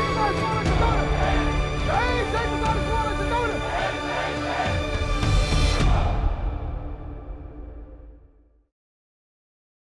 Corinthians!